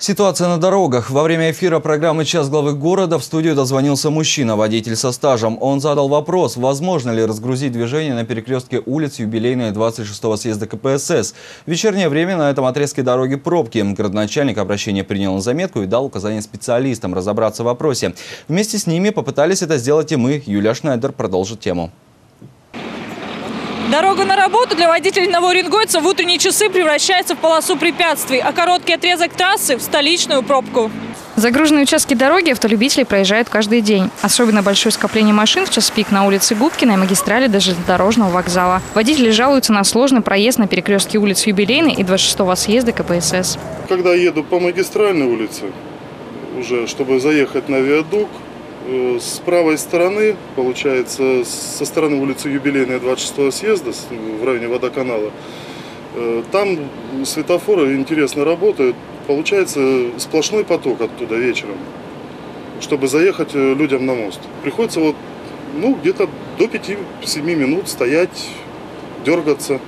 Ситуация на дорогах. Во время эфира программы «Час главы города» в студию дозвонился мужчина, водитель со стажем. Он задал вопрос, возможно ли разгрузить движение на перекрестке улиц юбилейной 26-го съезда КПСС. В вечернее время на этом отрезке дороги пробки. Городначальник обращение принял на заметку и дал указание специалистам разобраться в вопросе. Вместе с ними попытались это сделать и мы. Юлия Шнайдер продолжит тему. Дорога на работу для водителей новоуренгойца в утренние часы превращается в полосу препятствий, а короткий отрезок трассы – в столичную пробку. Загруженные участки дороги автолюбители проезжают каждый день. Особенно большое скопление машин в час пик на улице Губкина и магистрали до железнодорожного вокзала. Водители жалуются на сложный проезд на перекрестке улиц Юбилейной и 26-го съезда КПСС. Когда еду по магистральной улице, уже чтобы заехать на виадук, с правой стороны, получается, со стороны улицы Юбилейная 26 съезда, в районе водоканала, э, там светофоры интересно работают. Получается сплошной поток оттуда вечером, чтобы заехать э, людям на мост. Приходится вот, ну, где-то до 5-7 минут стоять, дергаться.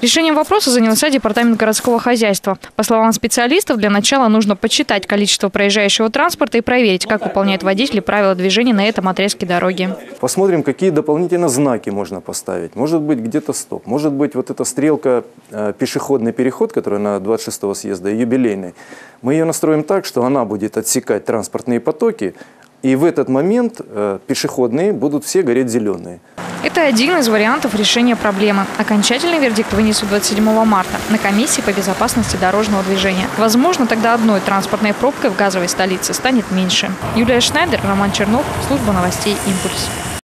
Решением вопроса занялся Департамент городского хозяйства. По словам специалистов, для начала нужно подсчитать количество проезжающего транспорта и проверить, как выполняют водители правила движения на этом отрезке дороги. Посмотрим, какие дополнительно знаки можно поставить. Может быть, где-то стоп. Может быть, вот эта стрелка э, пешеходный переход, которая на 26-го съезда, юбилейный, мы ее настроим так, что она будет отсекать транспортные потоки, и в этот момент э, пешеходные будут все гореть зеленые. Это один из вариантов решения проблемы. Окончательный вердикт вынесут 27 марта на комиссии по безопасности дорожного движения. Возможно, тогда одной транспортной пробкой в газовой столице станет меньше. Юлия Шнайдер, Роман Чернов, служба новостей «Импульс».